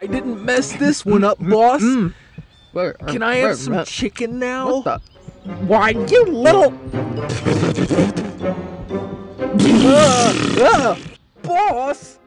I didn't mess this one up, boss. Where, Can I have some chicken now? Why, you little. Ah, ah, boss!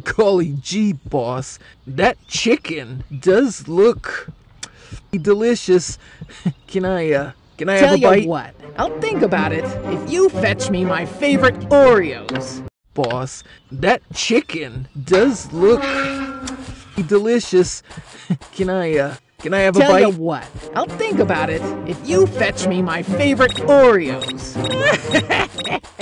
Golly gee, boss, that chicken does look delicious. Can I, uh, can I Tell have a bite? Tell you what, I'll think about it if you fetch me my favorite Oreos. Boss, that chicken does look delicious. Can I, uh, can I have a bite? Tell you what, I'll think about it if you fetch me my favorite Oreos.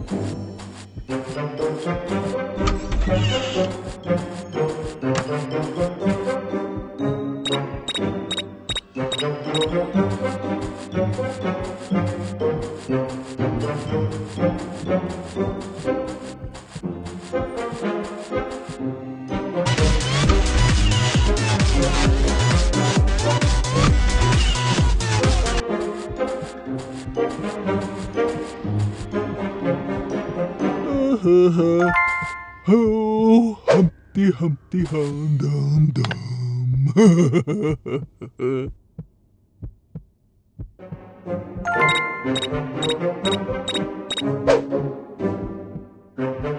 Uh-huh. Oh, Humpty Humpty Hum Dum Dum. Hey,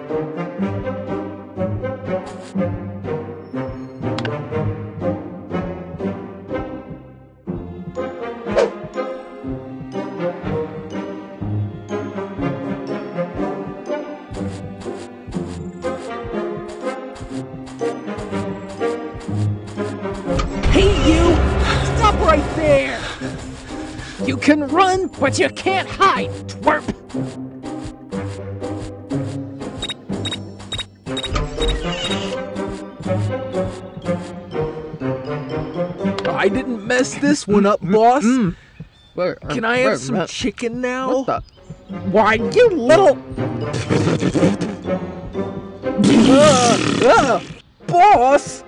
You can run, but you can't hide, twerp! I didn't mess this one up, boss. Where, Can I where, have some uh, chicken now? What the? Why, you little. Ah, ah, boss!